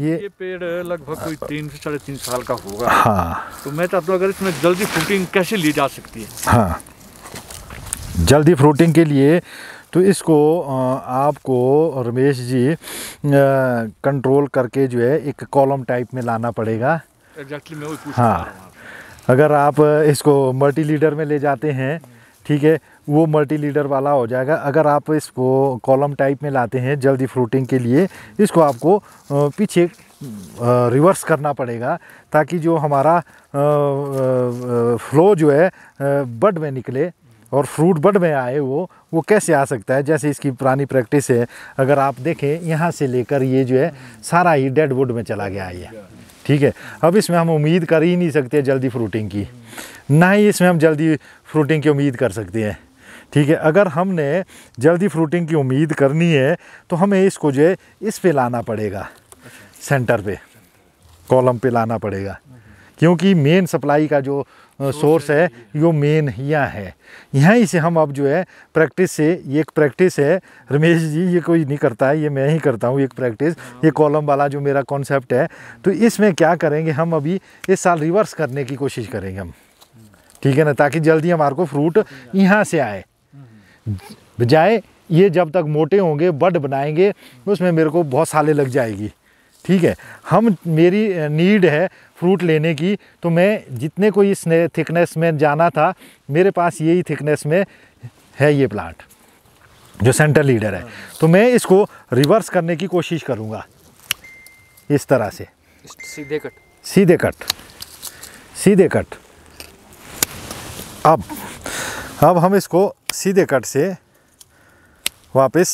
ये ये पेड़ लगभग कोई तीन से साढ़े तीन साल का होगा। हाँ। तो मैं चाहता हूँ अगर इसमें जल्दी फ्रूटिंग कैसे ली जा सकती है? हाँ। जल्दी फ्रूटिंग के लिए तो इसको आपको रमेश जी कंट्रोल करके जो है एक कॉलम टाइप में लाना पड़ेगा। एग्जैक्टली मैं वही पूछ हाँ। अगर आप इसको मल्टी लीडर में ले जाते हैं ठीक है वो मल्टी लीडर वाला हो जाएगा। अगर आप इसको कॉलम टाइप में लाते हैं जल्दी फ्रूटिंग के लिए, इसको आपको पीछे रिवर्स करना पड़ेगा ताकि जो हमारा फ्लो जो है बड में निकले और फ्रूट बड में आए वो वो कैसे आ सकता है? जैसे इसकी पुरानी प्रैक्टिस है। अगर आप देखें, यहाँ से लेकर ये जो है, सारा ही डेड वुड में चला गया ये। ठीक है? अब इसमें हम उम्मीद कर ही नहीं सकते जल्दी फ्रूटिंग की। ना ही इसमें हम जल्दी फ्रूटिंग की उम्मीद कर सकते हैं। ठीक है अगर हमने जल्दी फ्रूटिंग की उम्मीद करनी है तो हमें इसको जो है इस पे लाना पड़ेगा सेंटर पे कॉलम पे लाना पड़ेगा क्योंकि मेन सप्लाई का जो सोर्स है यो। मेन यहाँ है। यहीं से हम अब जो है प्रैक्टिस से ये एक प्रैक्टिस है रमेश जी ये कोई नहीं करता है ये मैं ही करता हूँ एक प्रैक्टिस ये कॉलम वाला जो मेरा कॉन्सेप्ट है तो इसमें क्या करेंगे हम अभी इस साल रिवर्स करने की कोशिश करेंगे हम ठीक है ना ताकि जल्दी हमारे को फ्रूट यहाँ से आए। बजाय ये जब तक मोटे होंगे बड बनाएँगे उसमें मेरे को बहुत साले लग जाएगी। ठीक है? हम मेरी नीड है फ्रूट लेने की तो मैं जितने को इस थिकनेस में जाना था मेरे पास यही थिकनेस में है ये प्लांट जो सेंटर लीडर है। तो मैं इसको रिवर्स करने की कोशिश करूँगा। इस तरह से। सीधे कट। सीधे कट। सीधे कट। अब अब हम इसको सीधे कट से वापस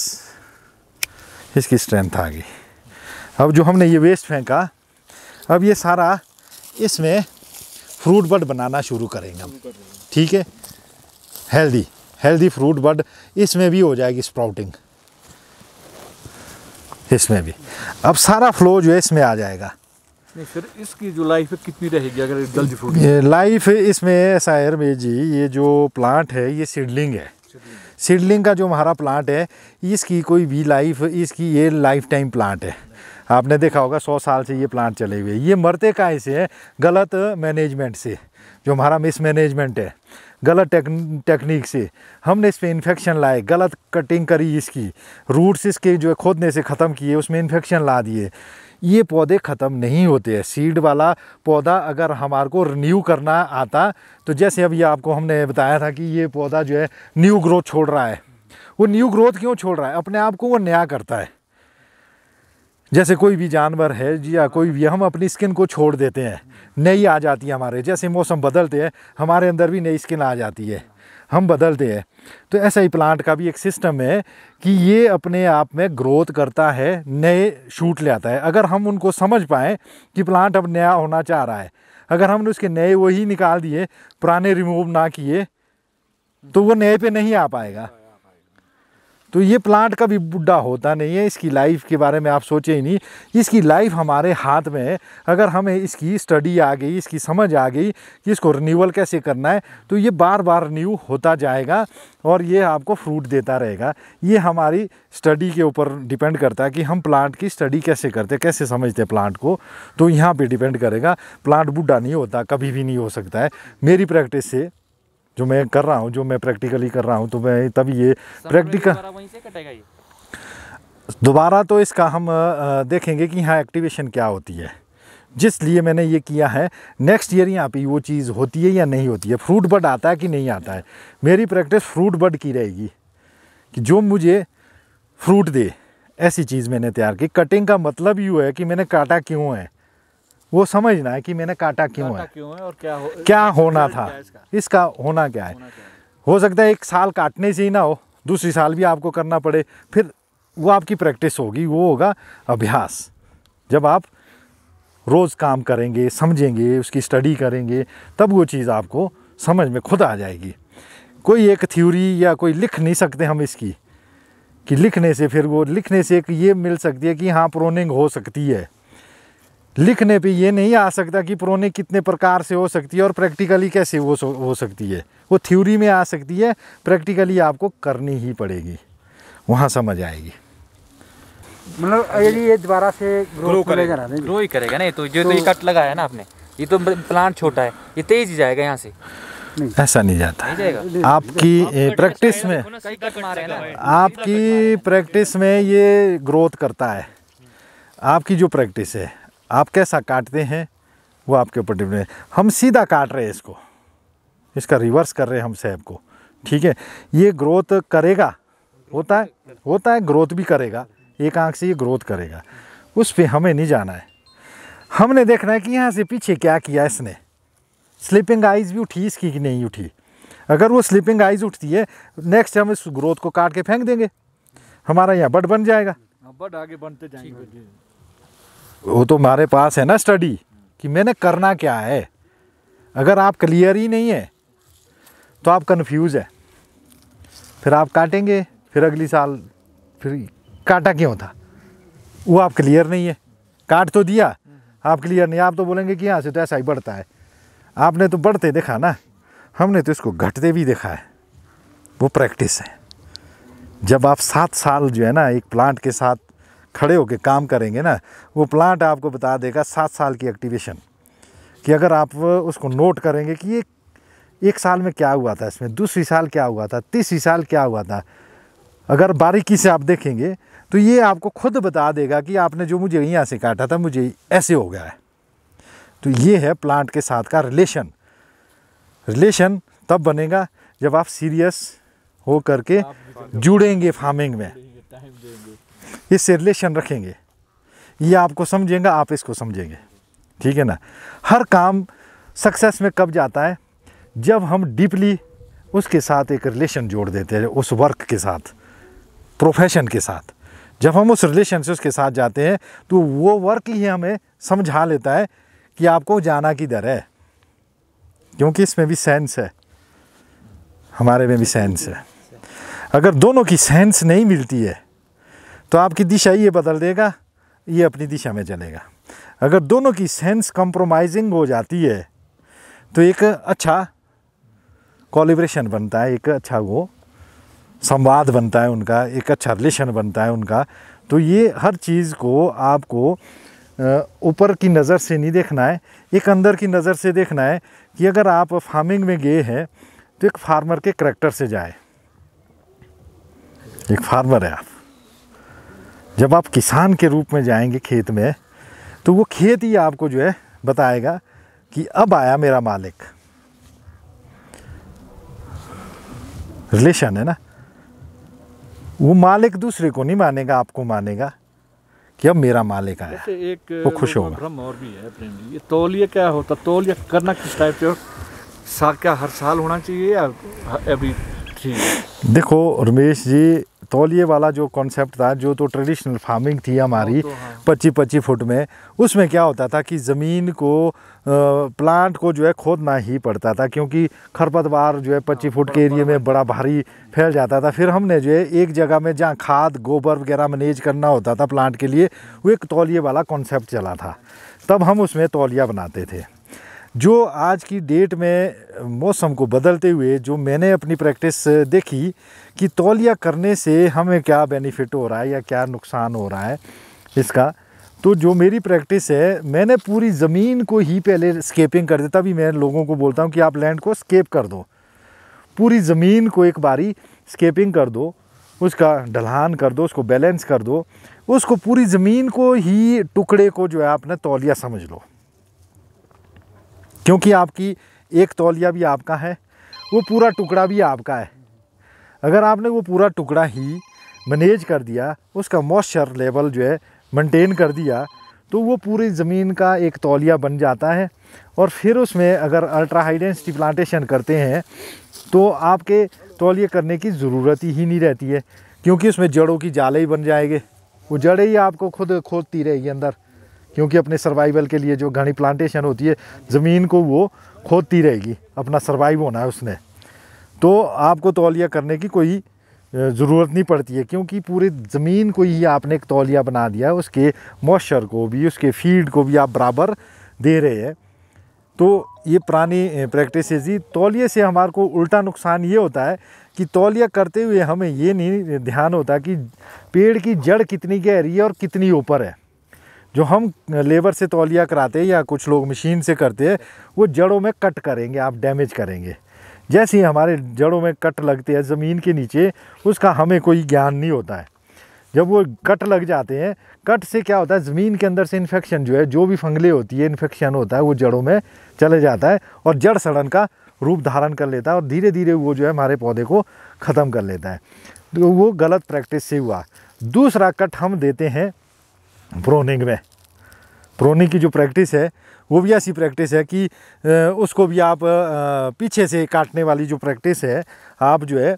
इसकी स्ट्रेंथ आ गई। अब जो हमने ये वेस्ट फेंका, अब ये सारा इसमें फ्रूट बड बनाना शुरू करेंगे हम। ठीक है? हेल्दी हेल्दी फ्रूट बड इसमें भी हो जाएगी स्प्राउटिंग इसमें भी। अब सारा फ्लो जो है इसमें आ जाएगा। नहीं इसकी जो लाइफ है कितनी रहेगी अगर ये लाइफ इसमें ऐसा है रमेश जी ये जो प्लांट है ये सीडलिंग है। सीडलिंग का जो हमारा प्लांट है इसकी कोई भी लाइफ इसकी ये लाइफ टाइम प्लांट है। आपने देखा होगा सौ साल से ये प्लांट चले हुए ये मरते काहे से है? गलत मैनेजमेंट से जो हमारा मिसमैनेजमेंट है। गलत टेक, टेक्निक से। हमने इस पर इन्फेक्शन लाए गलत कटिंग करी इसकी। रूट्स इसके जो खोदने से ख़त्म किए उसमें इन्फेक्शन ला दिए। ये पौधे ख़त्म नहीं होते हैं। सीड वाला पौधा अगर हमारे को रिन्यू करना आता तो जैसे अभी आपको हमने बताया था कि ये पौधा जो है न्यू ग्रोथ छोड़ रहा है। वो न्यू ग्रोथ क्यों छोड़ रहा है? अपने आप को वो नया करता है। जैसे कोई भी जानवर है या कोई भी, हम अपनी स्किन को छोड़ देते हैं। नई आ जाती है हमारे, जैसे मौसम बदलते हैं, हमारे अंदर भी नई स्किन आ जाती है। हम बदलते हैं। तो ऐसा ही प्लांट का भी एक सिस्टम है कि ये अपने आप में ग्रोथ करता है, नए शूट ले आता है। अगर हम उनको समझ पाएँ कि प्लांट अब नया होना चाह रहा है, अगर हमने उसके नए वही निकाल दिए, पुराने रिमूव ना किए तो वो नए पे नहीं आ पाएगा। तो ये प्लांट कभी बुढ़ा होता नहीं है, इसकी लाइफ के बारे में आप सोचे ही नहीं। इसकी लाइफ हमारे हाथ में है। अगर हमें इसकी स्टडी आ गई, इसकी समझ आ गई कि इसको रिन्यूअल कैसे करना है तो ये बार बार रिन्यू होता जाएगा और ये आपको फ्रूट देता रहेगा। ये हमारी स्टडी के ऊपर डिपेंड करता है कि हम प्लांट की स्टडी कैसे करते, कैसे समझते प्लांट को। तो यहाँ पर डिपेंड करेगा। प्लांट बुढ़ा नहीं होता, कभी भी नहीं हो सकता है। मेरी प्रैक्टिस से जो मैं कर रहा हूँ जो मैं प्रैक्टिकली कर रहा हूँ तो मैं तभी ये प्रैक्टिकल दोबारा तो इसका हम देखेंगे कि यहाँ एक्टिवेशन क्या होती है। जिस लिए मैंने ये किया है नेक्स्ट ईयर यहाँ पे वो चीज़ होती है या नहीं होती है? फ्रूट बड आता है कि नहीं आता है? मेरी प्रैक्टिस फ्रूट बड की रहेगी कि जो मुझे फ्रूट दे ऐसी चीज़ मैंने तैयार की। कटिंग का मतलब यूँ है कि मैंने काटा क्यों है? वो समझना है कि मैंने काटा क्यों काटा है। क्यों है और क्या हो क्या होना था? क्या इसका? इसका होना क्या है? होना क्या है? हो सकता है एक साल काटने से ही ना हो दूसरी साल भी आपको करना पड़े। फिर वो आपकी प्रैक्टिस होगी वो होगा अभ्यास। जब आप रोज़ काम करेंगे समझेंगे उसकी स्टडी करेंगे तब वो चीज़ आपको समझ में खुद आ जाएगी। कोई एक थ्योरी या कोई लिख नहीं सकते हम इसकी कि लिखने से फिर वो लिखने से एक ये मिल सकती है कि हाँ प्रोनिंग हो सकती है। लिखने पे ये नहीं आ सकता कि प्रोनिंग कितने प्रकार से हो सकती है और प्रैक्टिकली कैसे वो हो सकती है। वो थ्योरी में आ सकती है प्रैक्टिकली आपको करनी ही पड़ेगी। वहाँ समझ आएगी। मतलब यदि ये दोबारा से ग्रो करेगा। ना ग्रो ही करेगा नहीं तो जो तो ये कट लगाया है ना आपने। ये तो प्लांट छोटा है। ये तेज ही जाएगा यहाँ से। नहीं। ऐसा नहीं जाता। नहीं जाएगा। आपकी प्रैक्टिस में आपकी प्रैक्टिस में ये ग्रोथ करता है। आपकी जो प्रैक्टिस है आप कैसा काटते हैं वो आपके ऊपर डिपेंड है। हम सीधा काट रहे हैं इसको। इसका रिवर्स कर रहे हैं हम सैब को। ठीक है? ये ग्रोथ करेगा। होता है? होता है ग्रोथ भी करेगा। एक आँख से ये ग्रोथ करेगा। उस पर हमें नहीं जाना है। हमने देखना है कि यहाँ से पीछे क्या किया इसने। स्लीपिंग आइज़ भी उठी इसकी कि नहीं उठी। अगर वो स्लीपिंग आइज़ उठती है नेक्स्ट हम इस ग्रोथ को काट के फेंक देंगे। हमारा यहाँ बड बन जाएगा। हाँ, बड आगे बनते जाएँगे। वो तो हमारे पास है ना स्टडी कि मैंने करना क्या है? अगर आप क्लियर ही नहीं है तो आप कंफ्यूज है। फिर आप काटेंगे, फिर अगली साल फिर काटा क्यों था? वो आप क्लियर नहीं है। काट तो दिया, आप क्लियर नहीं। आप तो बोलेंगे कि यहाँ से तो ऐसा ही बढ़ता है। आपने तो बढ़ते देखा ना? हमने तो इसको घटते भी देखा है। वो प्रैक्टिस है। जब आप सात साल जो है ना, एक प्लांट के साथ खड़े होकर काम करेंगे ना वो प्लांट आपको बता देगा सात साल की एक्टिवेशन कि अगर आप उसको नोट करेंगे कि ये एक साल में क्या हुआ था इसमें दूसरी साल क्या हुआ था तीसरी साल क्या हुआ था अगर बारीकी से आप देखेंगे तो ये आपको खुद बता देगा कि आपने जो मुझे यहाँ से काटा था मुझे ऐसे हो गया है। तो ये है प्लांट के साथ का रिलेशन रिलेशन तब बनेगा जब आप सीरियस हो करके जुड़ेंगे फ़ार्मिंग में। इससे रिलेशन रखेंगे। ये आपको समझेंगे, आप इसको समझेंगे। ठीक है ना? हर काम सक्सेस में कब जाता है? जब हम डीपली उसके साथ एक रिलेशन जोड़ देते हैं, उस वर्क के साथ प्रोफेशन के साथ। जब हम उस रिलेशन से उसके साथ जाते हैं तो वो वर्क ही हमें समझा लेता है कि आपको जाना किधर है। क्योंकि इसमें भी सेंस है। हमारे में भी सेंस है। अगर दोनों की सेंस नहीं मिलती है तो आपकी दिशा ये बदल देगा, ये अपनी दिशा में चलेगा। अगर दोनों की सेंस कंप्रोमाइजिंग हो जाती है तो एक अच्छा कॉलिब्रेशन बनता है, एक अच्छा वो संवाद बनता है उनका, एक अच्छा रिलेशन बनता है उनका। तो ये हर चीज़ को आपको ऊपर की नज़र से नहीं देखना है, एक अंदर की नज़र से देखना है कि अगर आप फ़ार्मिंग में गए हैं तो एक फार्मर के करेक्टर से जाए। एक फार्मर है आप। जब आप किसान के रूप में जाएँगे खेत में तो वो खेत ही आपको जो है बताएगा कि अब आया मेरा मालिक। रिलेशन है ना? वो मालिक दूसरे को नहीं मानेगा आपको मानेगा कि अब मेरा मालिक आया। एक वो खुश होगा। भ्रम और भी है प्रेम ये तौलिया क्या होता? तौलिया करना किस टाइप से सा क्या हर साल होना चाहिए या एवरी थ्री देखो रमेश जी तौलिए वाला जो कॉन्सेप्ट था जो तो ट्रेडिशनल फ़ार्मिंग थी हमारी तो हाँ। पच्चीस पच्चीस फुट में उसमें क्या होता था कि ज़मीन को प्लांट को जो है खोदना ही पड़ता था क्योंकि खरपतवार जो है पच्चीस फुट के एरिए में बड़ा भारी फैल जाता था। फिर हमने जो है एक जगह में जहाँ खाद गोबर वगैरह मैनेज करना होता था प्लांट के लिए वो एक तौलिए वाला कॉन्सेप्ट चला था। तब हम उसमें तौलिया बनाते थे। जो आज की डेट में मौसम को बदलते हुए जो मैंने अपनी प्रैक्टिस देखी कि तौलिया करने से हमें क्या बेनिफिट हो रहा है या क्या नुकसान हो रहा है इसका तो जो मेरी प्रैक्टिस है, मैंने पूरी ज़मीन को ही पहले स्केपिंग कर देता भी मैं लोगों को बोलता हूँ कि आप लैंड को स्केप कर दो। पूरी ज़मीन को एक बारी स्केपिंग कर दो, उसका ढलान कर दो, उसको बैलेंस कर दो, उसको पूरी ज़मीन को ही टुकड़े को जो है आपने तौलिया समझ लो। क्योंकि आपकी एक तौलिया भी आपका है, वो पूरा टुकड़ा भी आपका है। अगर आपने वो पूरा टुकड़ा ही मैनेज कर दिया, उसका मॉइस्चर लेवल जो है मेंटेन कर दिया तो वो पूरी ज़मीन का एक तौलिया बन जाता है। और फिर उसमें अगर अल्ट्रा हाई डेंसिटी प्लांटेशन करते हैं तो आपके तौलिए करने की ज़रूरत ही नहीं रहती है, क्योंकि उसमें जड़ों की जाले ही बन जाएँगे। वो जड़ें ही आपको खुद खोदती रहेगी अंदर। क्योंकि अपने सर्वाइवल के लिए जो घनी प्लांटेशन होती है, ज़मीन को वो खोदती रहेगी। अपना सर्वाइव होना है उसने। तो आपको तौलिया करने की कोई ज़रूरत नहीं पड़ती है, क्योंकि पूरी ज़मीन को ही आपने एक तौलिया बना दिया है। उसके मॉइस्चर को भी, उसके फ़ीड को भी आप बराबर दे रहे हैं। तो ये पुरानी प्रैक्टिस है जी। तौलिए से हमारे को उल्टा नुकसान ये होता है कि तौलिया करते हुए हमें ये नहीं ध्यान होता कि पेड़ की जड़ कितनी गहरी है और कितनी ऊपर है। जो हम लेबर से तौलिया कराते हैं या कुछ लोग मशीन से करते हैं, वो जड़ों में कट करेंगे, आप डैमेज करेंगे। जैसे ही हमारे जड़ों में कट लगते हैं, ज़मीन के नीचे, उसका हमें कोई ज्ञान नहीं होता है। जब वो कट लग जाते हैं, कट से क्या होता है, ज़मीन के अंदर से इन्फेक्शन जो है, जो भी फंगले होती है इन्फेक्शन होता है, वो जड़ों में चले जाता है और जड़ सड़न का रूप धारण कर लेता है और धीरे धीरे वो जो है हमारे पौधे को ख़त्म कर लेता है। तो वो गलत प्रैक्टिस से हुआ। दूसरा कट हम देते हैं प्रोनिंग में। प्रोनिंग की जो प्रैक्टिस है वो भी ऐसी प्रैक्टिस है कि उसको भी आप पीछे से काटने वाली जो प्रैक्टिस है आप जो है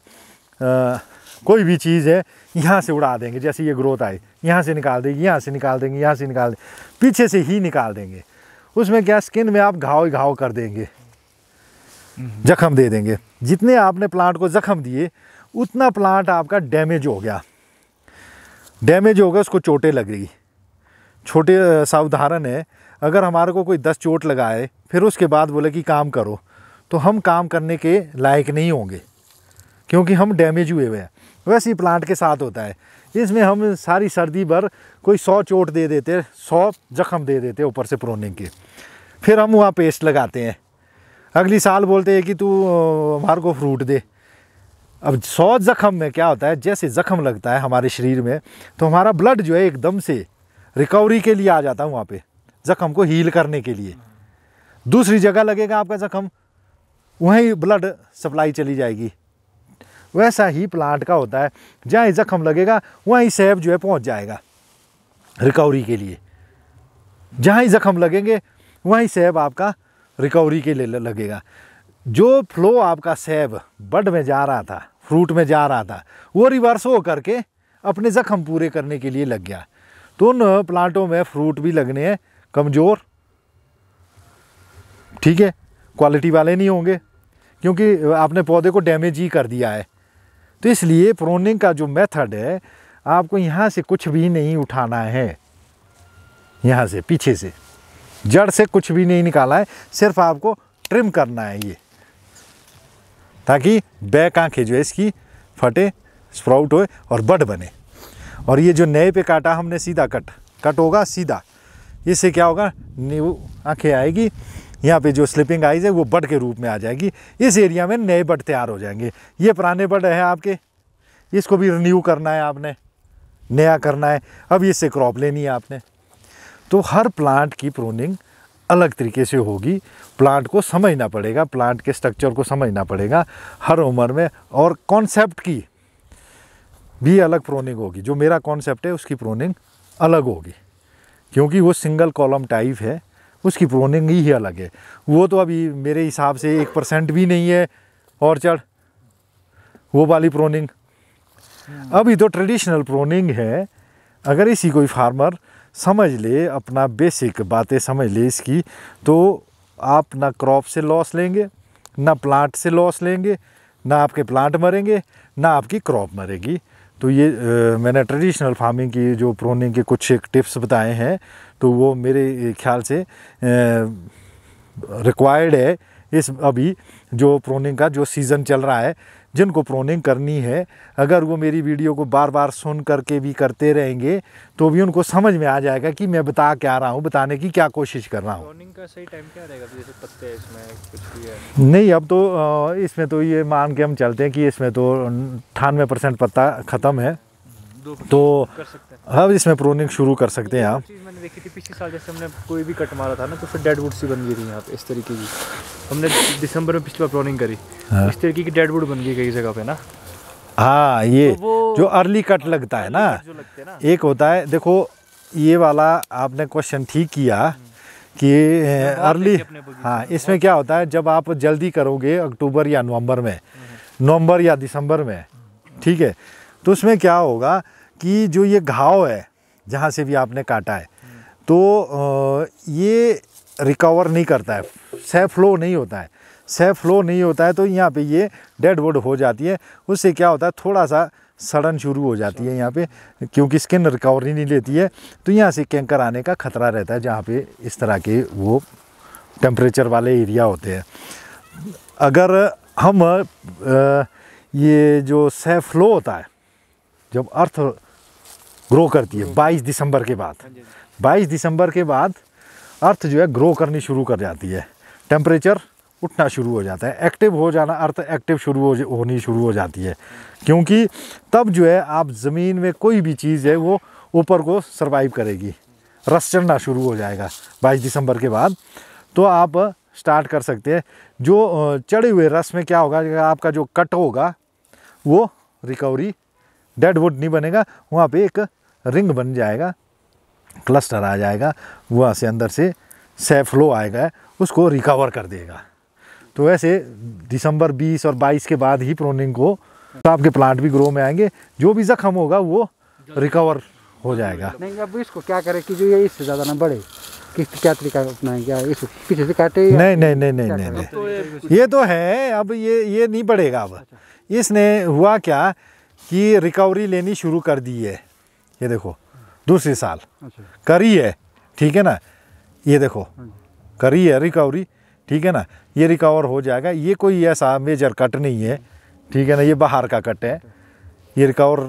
कोई भी चीज़ है यहाँ से उड़ा देंगे। जैसे ये ग्रोथ आई यहाँ से निकाल देंगे यहाँ से निकाल देंगे यहाँ से निकाल देंगे पीछे से ही निकाल देंगे। उसमें क्या स्किन में आप घाव ही घाव कर देंगे। जख्म दे देंगे। जितने आपने प्लांट को जख्म दिए उतना प्लांट आपका डैमेज हो गया। डैमेज हो गया उसको चोटें लग गई छोटे सा उदाहरण है, अगर हमारे को कोई दस चोट लगाए, फिर उसके बाद बोले कि काम करो तो हम काम करने के लायक नहीं होंगे, क्योंकि हम डैमेज हुए हुए हैं। वैसे ही प्लांट के साथ होता है। इसमें हम सारी सर्दी भर कोई सौ चोट दे देते, सौ जख्म दे देते ऊपर से प्रोनिंग के। फिर हम वहाँ पेस्ट लगाते हैं। अगली साल बोलते हैं कि तू हमारे को फ्रूट दे। अब सौ जख्म में क्या होता है, जैसे जख्म लगता है हमारे शरीर में तो हमारा ब्लड जो है एकदम से रिकवरी के लिए आ जाता है वहाँ पे, जख्म को हील करने के लिए। दूसरी जगह लगेगा आपका जख्म, वहीं ब्लड सप्लाई चली जाएगी। वैसा ही प्लांट का होता है, जहाँ ही जख्म लगेगा, वहीं सेब जो है पहुँच जाएगा रिकवरी के लिए। जहाँ ही जख्म लगेंगे, वहीं सेब आपका रिकवरी के लिए लगेगा। जो फ्लो आपका सेब बड में जा रहा था फ्रूट में जा रहा था, वो रिवर्स हो करके अपने जख्म पूरे करने के लिए लग गया। तो उन प्लांटों में फ्रूट भी लगने हैं, कमज़ोर। ठीक है? क्वालिटी वाले नहीं होंगे, क्योंकि आपने पौधे को डैमेज ही कर दिया है। तो इसलिए प्रोनिंग का जो मेथड है, आपको यहाँ से कुछ भी नहीं उठाना है। यहाँ से, पीछे से। जड़ से कुछ भी नहीं निकाला है, सिर्फ़ आपको ट्रिम करना है ये। ताकि बैक आँखें जो है, इसकी फटे स्प्राउट होए और बड बने। और ये जो नए पे काटा हमने, सीधा कट। कट होगा सीधा। इससे क्या होगा? न्यू आँखें आएगी। यहाँ पे जो स्लिपिंग आइज़ है, वो बड के रूप में आ जाएगी। इस एरिया में नए बड तैयार हो जाएँगे। ये पुराने बड है आपके। इसको भी रिन्यू करना है आपने। नया करना है। अब इससे क्रॉप लेनी है आपने। तो हर प्लांट की प्रोनिंग अलग तरीके से होगी। प्लांट को समझना पड़ेगा। प्लांट के स्ट्रक्चर को समझना पड़ेगा। हर उम्र में और कॉन्सेप्ट की भी अलग प्रोनिंग होगी। जो मेरा कॉन्सेप्ट है उसकी प्रोनिंग अलग होगी। क्योंकि वो सिंगल कॉलम टाइप है उसकी प्रोनिंग ही अलग है। वो तो अभी मेरे हिसाब से एक परसेंट भी नहीं है और चढ़ वो वाली प्रोनिंग अभी तो ट्रेडिशनल प्रोनिंग है। अगर इसी कोई फार्मर समझ ले अपना बेसिक बातें समझ ले इसकी तो आप ना क्रॉप से लॉस लेंगे ना प्लांट से लॉस लेंगे ना आपके प्लांट मरेंगे ना आपकी क्रॉप मरेगी। तो ये आ, मैंने ट्रेडिशनल फ़ार्मिंग की जो प्रोनिंग के कुछ एक टिप्स बताए हैं तो वो मेरे ख्याल से रिक्वायर्ड है। इस अभी जो प्रोनिंग का जो सीज़न चल रहा है जिनको प्रोनिंग करनी है अगर वो मेरी वीडियो को बार बार सुन करके भी करते रहेंगे तो भी उनको समझ में आ जाएगा कि मैं बता क्या रहा हूँ बताने की क्या कोशिश कर रहा हूँ। प्रोनिंग का सही टाइम क्या रहेगा? जैसे पत्ते इसमें कुछ भी है। नहीं अब तो इसमें तो ये मान के हम चलते हैं कि इसमें तो अठानवे परसेंट पत्ता ख़त्म है। तो कर सकते हैं। अब इसमें प्रोनिंग शुरू कर सकते हैं आप। मैंने देखी थी पिछले साल जैसे हमने कोई भी कट मारा था ना तो फिर डेड वुड सी बन गई थी यहाँ पे इस तरीके की। हमने दिसंबर में पिछली बार प्रोनिंग करी। हाँ। इस तरीके की डेड वुड बन गई कई जगह पे ना। हाँ ये तो जो अर्ली कट लगता है ना एक होता है देखो ये वाला आपने क्वेश्चन ठीक किया कि अर्ली हाँ इसमें क्या होता है जब आप जल्दी करोगे अक्टूबर या नवंबर में नवंबर या दिसंबर में ठीक है? तो उसमें क्या होगा कि जो ये घाव है, जहाँ से भी आपने काटा है तो ये रिकवर नहीं करता है। सह फ्लो नहीं होता है। सह फ्लो नहीं होता है तो यहाँ पे ये डेड वुड हो जाती है। उससे क्या होता है थोड़ा सा सड़न शुरू हो जाती है यहाँ पे, क्योंकि स्किन रिकवरी नहीं लेती है। तो यहाँ से कैंकर आने का खतरा रहता है, जहाँ पे इस तरह के वो टेम्परेचर वाले एरिया होते हैं। अगर हम ये जो सह फ्लो होता है, जब अर्थ ग्रो करती है 22 दिसंबर के बाद। 22 दिसंबर के बाद अर्थ जो है ग्रो करनी शुरू कर जाती है। टेम्परेचर उठना शुरू हो जाता है। एक्टिव हो जाना अर्थ एक्टिव शुरू हो होनी शुरू हो जाती है। क्योंकि तब जो है आप ज़मीन में कोई भी चीज़ है वो ऊपर को सरवाइव करेगी। रस चढ़ना शुरू हो जाएगा 22 दिसंबर के बाद। तो आप स्टार्ट कर सकते हैं। जो चढ़े हुए रस में क्या होगा आपका जो कट होगा वो रिकवरी डेड वुड नहीं बनेगा। वहाँ पे एक रिंग बन जाएगा क्लस्टर आ जाएगा वहाँ से अंदर से से फ्लो आएगा उसको रिकवर कर देगा। तो वैसे दिसंबर 20 और 22 के बाद ही प्रोनिंग को तो आपके प्लांट भी ग्रो में आएँगे जो भी जख्म होगा वो रिकवर हो जाएगा। नहीं अब इसको क्या करें कि जो ये इससे ज़्यादा ना बढ़े किस क्या तरीका अपनाएँ क्या इसको पीछे से काटे या नहीं नहीं नहीं नहीं नहीं, नहीं। तो ये ये तो है अब ये ये नहीं बढ़ेगा अब। इसने हुआ क्या कि रिकवरी लेनी शुरू कर दी है। ये देखो दूसरे साल। अच्छा। करी है ठीक है ना? ये देखो करी है रिकवरी ठीक है ना? ये रिकवर हो जाएगा। ये कोई ऐसा मेजर कट नहीं है ठीक है ना? ये बाहर का कट है। ये रिकवर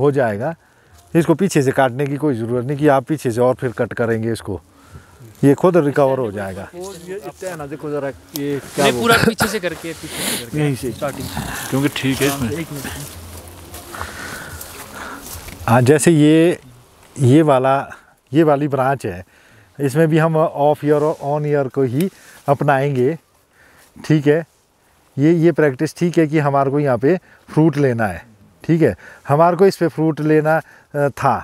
हो जाएगा। इसको पीछे से काटने की कोई ज़रूरत नहीं कि आप पीछे से और फिर कट करेंगे इसको। ये खुद रिकवर हो जाएगा। ये ना देखो जरा ये क्या नहीं बोल- पूरा पीछे से करके पीछे से करके। यहीं से। स्टार्टिंग क्योंकि ठीक है इसमें। एक मिनट। हाँ जैसे ये ये वाला, ये वाली ब्रांच है, इसमें भी हम ऑफ़ ईयर और ऑन ईयर को ही अपनाएँगे, ठीक है? ये ये प्रैक्टिस ठीक है कि हमारे को यहाँ पे फ्रूट लेना है, ठीक है? हमारे को इस पे फ्रूट लेना था,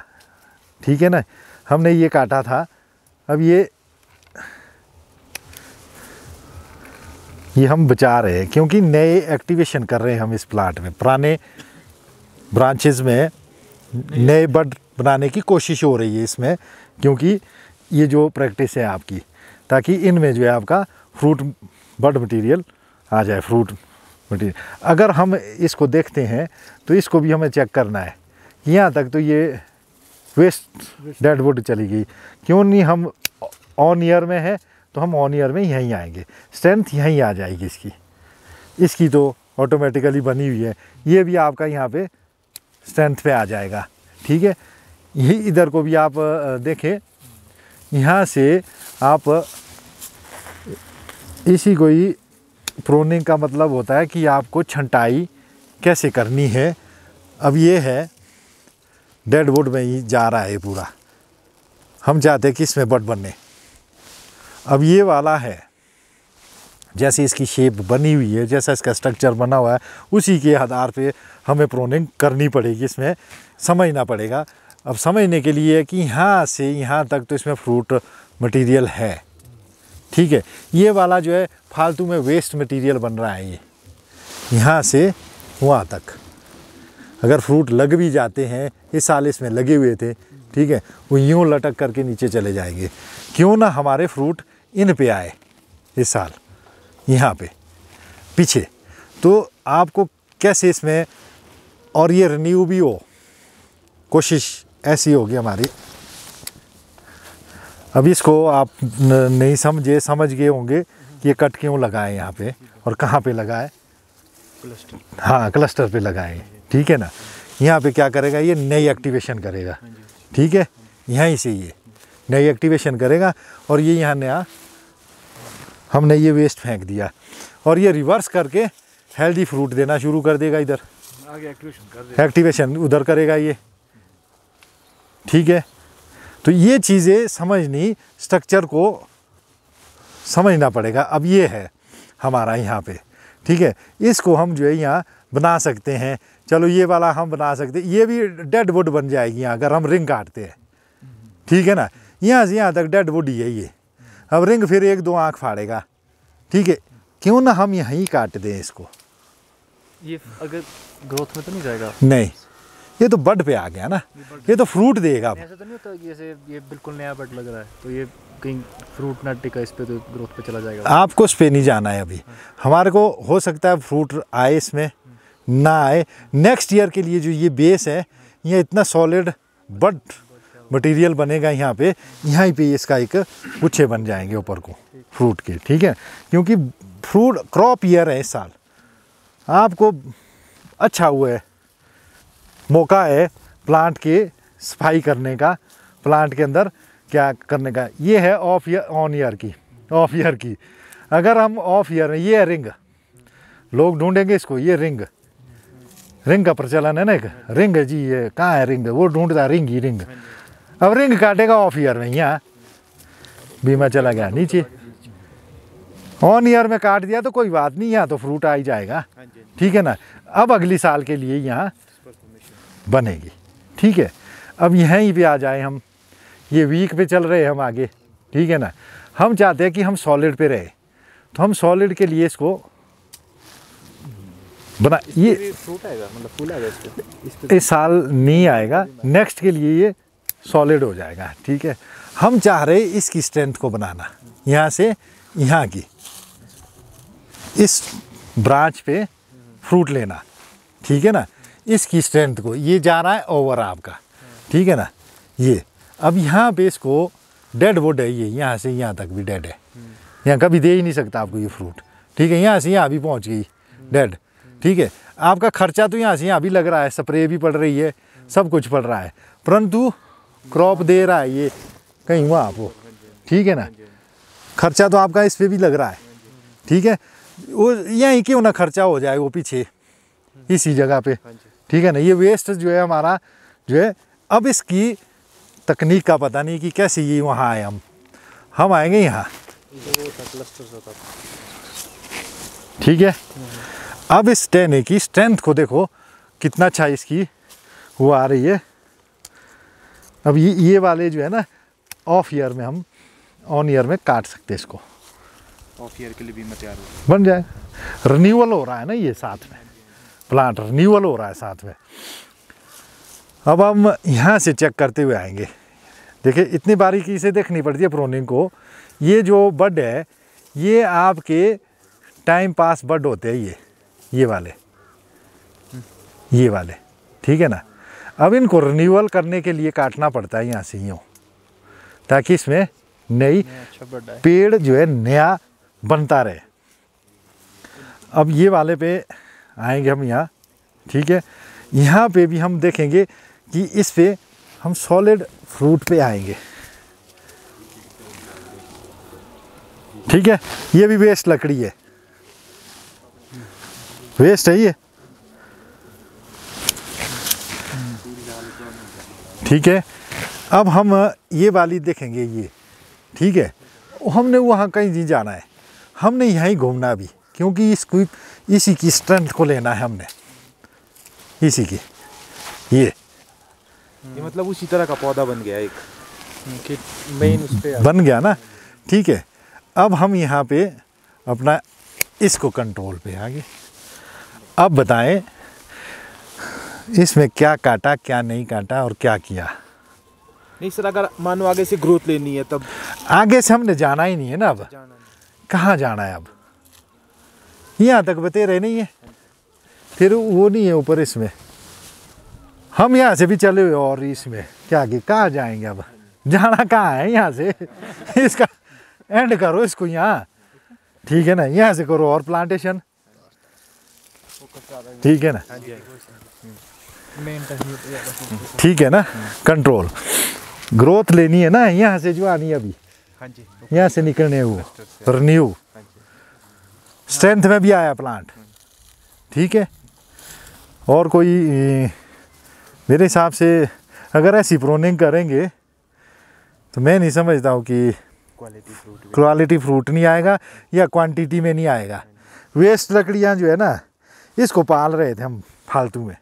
ठीक है ना? हमने ये काटा था, अब ये ये हम बचा रहे हैं, क्योंकि नए एक्टिवेशन कर रहे हैं हम इस प्लांट में, पुराने ब्रांचेस में नए बड बनाने की कोशिश हो रही है इसमें क्योंकि ये जो प्रैक्टिस है आपकी ताकि इनमें जो है आपका फ्रूट बड मटेरियल आ जाए फ्रूट मटेरियल। अगर हम इसको देखते हैं तो इसको भी हमें चेक करना है। यहाँ तक तो ये वेस्ट। डेड वुड चली गई। क्यों नहीं हम ऑन ईयर में है तो हम ऑन ईयर में यहीं आएँगे। स्ट्रेंथ यहीं आ जाएगी इसकी। इसकी तो ऑटोमेटिकली बनी हुई है। ये भी आपका यहाँ पे स्ट्रेंथ पे आ जाएगा। ठीक है? यही इधर को भी आप देखें। यहाँ से आप, इसी को ही प्रोनिंग का मतलब होता है कि आपको छंटाई कैसे करनी है। अब ये है डेड वुड में ही जा रहा है पूरा। हम चाहते हैं कि इसमें बड बनने अब ये वाला है। जैसे इसकी शेप बनी हुई है, जैसा इसका स्ट्रक्चर बना हुआ है, उसी के आधार पे हमें प्रोनिंग करनी पड़ेगी, इसमें समझना पड़ेगा। अब समझने के लिए कि यहाँ से यहाँ तक तो इसमें फ्रूट मटेरियल है। ठीक है, ये वाला जो है फालतू में वेस्ट मटेरियल बन रहा है ये। यहाँ से वहाँ तक। अगर फ्रूट लग भी जाते हैं, इस साल इसमें लगे हुए थे, ठीक है, वो यूँ लटक करके नीचे चले जाएँगे। क्यों ना हमारे फ्रूट इन पे आए इस साल। यहाँ पे पीछे। तो आपको कैसे इसमें और ये रिन्यू भी हो कोशिश ऐसी होगी हमारी। अब इसको आप नहीं समझे समझ गए होंगे कि ये कट क्यों लगाए यहाँ पे और कहाँ पे लगाए। हाँ क्लस्टर पे लगाए ठीक है ना? यहाँ पे क्या करेगा ये नई एक्टिवेशन करेगा ठीक है? यहीं से ये नई एक्टिवेशन करेगा और ये यहाँ नया हमने ये वेस्ट फेंक दिया। और ये रिवर्स करके हेल्दी फ्रूट देना शुरू कर देगा इधर। आगे एक्टिवेशन कर एक्टिवेशन उधर करेगा ये। ठीक है? तो ये चीज़ें समझनी स्ट्रक्चर को समझना पड़ेगा। अब ये है हमारा यहाँ पे। ठीक है? इसको हम जो है यहाँ बना सकते हैं। चलो ये वाला हम बना सकते हैं। ये भी डेड वुड बन जाएगी यहाँ अगर हम रिंग काटते हैं। ठीक है ना? यहाँ से यहाँ तक डेड वुड ही है ये। अब रिंग फिर एक दो आँख फाड़ेगा। ठीक है? क्यों ना हम यहीं काट दें इसको? ये अगर ग्रोथ में तो नहीं जाएगा। नहीं। ये तो बड पे आ गया ना। ये तो फ्रूट देगा ऐसा तो नहीं होता कि जैसे ये बिल्कुल नया बट लग रहा है तो ये कहीं फ्रूट ना टिका इस पे तो ग्रोथ पे चला जाएगा। आपको इस पे नहीं जाना है अभी। हमारे को हो सकता है फ्रूट आए इसमें ना आए। नेक्स्ट ईयर के लिए जो ये बेस है ये इतना सॉलिड बड मटेरियल बनेगा यहाँ पे यहाँ पे इसका एक गुच्छे बन जाएँगे ऊपर को फ्रूट के, ठीक है? क्योंकि फ्रूट क्रॉप ईयर है इस साल। आपको अच्छा हुआ है, मौका है प्लांट के सफ़ाई करने का प्लांट के अंदर क्या करने का। ये है ऑफ़ ईयर ऑन ईयर की ऑफ़ ईयर की। अगर हम ऑफ़ ईयर ये है रिंग लोग ढूंढेंगे इसको, ये रिंग रिंग का प्रचलन है ना एक? रिंग जी, ये कहाँ है रिंग वो ढूंढता है रिंग ही रिंग अब रिंग काटेगा ऑफ़ ईयर में यहाँ बीमा चला गया नीचे। ऑन ईयर में काट दिया तो कोई बात नहीं यहाँ तो फ्रूट आ ही जाएगा। ठीक है ना? अब अगली साल के लिए यहाँ बनेगी। ठीक है? अब यहीं पे आ जाए हम। ये वीक पे चल रहे हैं हम आगे। ठीक है ना? हम चाहते हैं कि हम सॉलिड पे रहे। तो हम सॉलिड के लिए इसको बना ये फ्रूट आएगा मतलब फूल आएगा इस साल नहीं आएगा। नेक्स्ट के लिए ये सॉलिड हो जाएगा, ठीक है? हम चाह रहे इसकी स्ट्रेंथ को बनाना, यहाँ से यहाँ की, इस ब्रांच पे फ्रूट लेना, ठीक है ना? इसकी स्ट्रेंथ को, ये जा रहा है ओवर आपका ठीक है ना? ये, अब यहाँ पे इसको डेड वुड है, ये यहाँ से यहाँ तक भी डेड है, यहाँ कभी दे ही नहीं सकता आपको ये फ्रूट, ठीक है? यहाँ से यहाँ भी पहुँच गई, डेड, ठीक है? आपका खर्चा तो यहाँ से यहाँ भी लग रहा है, स्प्रे भी पड़ रही है, सब कुछ पड़ रहा है, परंतु क्रॉप दे रहा है ये। कहीं हुआ आपको? ठीक है ना? खर्चा तो आपका इस पे भी लग रहा है। ठीक है? वो यहीं क्यों ना खर्चा हो जाए वो पीछे? इसी जगह पे। ठीक है ना? ये वेस्ट जो है हमारा, जो है, अब इसकी तकनीक का पता नहीं कि कैसे ये वहाँ आए हम। हम आएँगे यहाँ। ठीक है? अब इस टेने की स्ट्रेंथ को देखो, कितना अच्छा इसकी वो आ रही है। अब ये ये वाले जो है ना ऑफ़ ईयर में हम ऑन ईयर में काट सकते हैं इसको। ऑफ़ ईयर के लिए बीमा तैयार हो बन जाए। रिन्यूअल हो रहा है ना ये साथ में। प्लांट रिन्यूअल हो रहा है साथ में। अब हम यहाँ से चेक करते हुए आएँगे। देखिए इतनी बारीकी से देखनी पड़ती है प्रोनिंग को। ये जो बड है ये आपके टाइम पास बड होते हैं ये। ये वाले। ये वाले। ठीक है ना? अब इनको रिन्यूअल करने के लिए काटना पड़ता है यहाँ से यूँ ताकि इसमें नई अच्छा पेड़ जो है नया बनता रहे। अब ये वाले पे आएँगे हम यहाँ ठीक है? यहाँ पे भी हम देखेंगे कि इस पे हम सॉलिड फ्रूट पे आएँगे। ठीक है? ये भी वेस्ट लकड़ी है। वेस्ट है ये? ठीक है? अब हम ये वाली देखेंगे ये। ठीक है? हमने वहाँ कहीं नहीं जाना है। हमने यहीं घूमना भी क्योंकि इसको इसी की स्ट्रेंथ को लेना है हमने। इसी की। ये। ये मतलब उसी तरह का पौधा बन गया एक। मेन उस पे बन गया ना? ठीक है। अब हम यहाँ पे अपना इसको कंट्रोल पे आगे। अब बताएँ इसमें क्या काटा क्या नहीं काटा और क्या किया? नहीं सर अगर मानो आगे से ग्रोथ लेनी है तब आगे से हमने जाना ही नहीं है ना अब। कहाँ जाना है अब? यहाँ तक बते रहे नहीं है। फिर वो नहीं है ऊपर इसमें। हम यहाँ से भी चले हुए और इसमें। क्या आगे कहाँ जाएँगे अब? जाना कहाँ है यहाँ से? इसका एंड करो इसको यहाँ। ठीक है ना? यहाँ से करो और प्लांटेशन ठीक है ना? मेन ठीक है ना? कंट्रोल ग्रोथ लेनी है ना? यहाँ से जो आनी है अभी। हाँ यहाँ से निकलने हैं वो। रिन्यू हाँ स्ट्रेंथ में भी आया प्लांट ठीक है? और कोई मेरे हिसाब से अगर ऐसी प्रोनिंग करेंगे तो मैं नहीं समझता हूँ कि क्वालिटी फ्रूट क्वालिटी फ्रूट नहीं आएगा या क्वांटिटी में नहीं आएगा। वेस्ट लकड़ियाँ जो है ना इसको पाल रहे थे हम फालतू में।